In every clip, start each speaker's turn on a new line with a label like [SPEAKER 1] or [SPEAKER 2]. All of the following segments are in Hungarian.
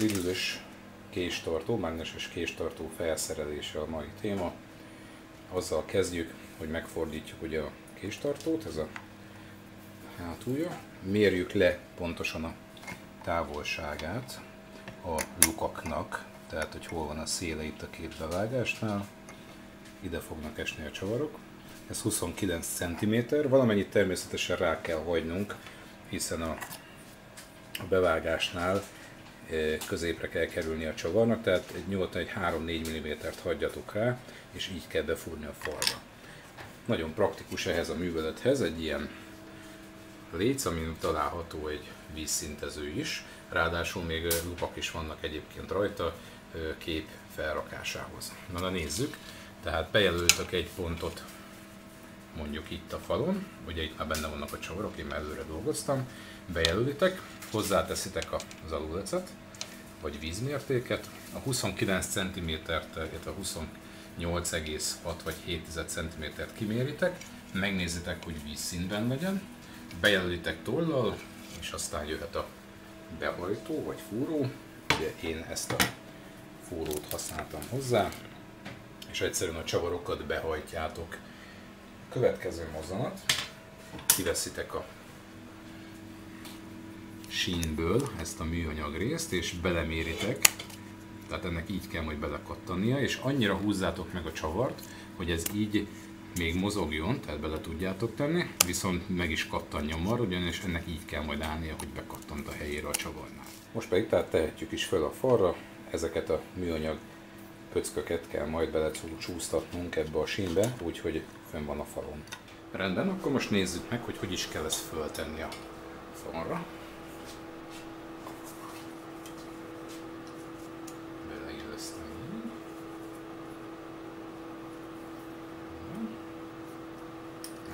[SPEAKER 1] Lidülös késtartó, mágneses késtartó felszerelése a mai téma. Azzal kezdjük, hogy megfordítjuk ugye a késtartót, ez a hátulja. Mérjük le pontosan a távolságát a lukaknak, tehát hogy hol van a széle itt a két bevágásnál. Ide fognak esni a csavarok. Ez 29 cm, valamennyit természetesen rá kell hagynunk, hiszen a bevágásnál középre kell kerülni a csavarnak, tehát nyugodtan egy 3-4 mm-t hagyjatok rá, és így kell befúrni a falba. Nagyon praktikus ehhez a művelethez egy ilyen léc, amin található egy vízszintező is, ráadásul még lupak is vannak egyébként rajta kép felrakásához. Na, na nézzük, tehát bejelöltök egy pontot mondjuk itt a falon, ugye itt már benne vannak a csavarok, én már előre dolgoztam, bejelölitek, hozzáteszitek az alulecet, vagy vízmértéket, a 29 cm-t, illetve 28,6 vagy 7 cm-t kiméritek, megnézitek, hogy vízszínben legyen, bejelölitek tollal, és aztán jöhet a behajtó vagy fúró. Ugye én ezt a fúrót használtam hozzá, és egyszerűen a csavarokat behajtjátok. Következő mozzanat, kiveszitek a sínből ezt a műanyag részt, és beleméritek, tehát ennek így kell majd belekattannia, és annyira húzzátok meg a csavart, hogy ez így még mozogjon, tehát bele tudjátok tenni, viszont meg is kattanja mar, ugyanis ennek így kell majd állnia, hogy bekattant a helyére a csavarnál. Most pedig tehát tehetjük is fel a falra, ezeket a műanyag pöcköket kell majd belecsúsztatnunk ebbe a sínbe, úgyhogy fönn van a falon. Rendben, akkor most nézzük meg, hogy hogy is kell ezt föltenni a falra.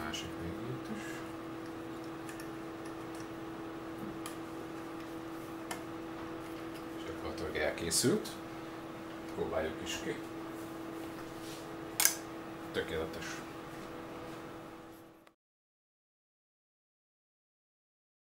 [SPEAKER 1] Másik végét is. És gyakorlatilag elkészült. Próbáljuk is ki. Tökéletes.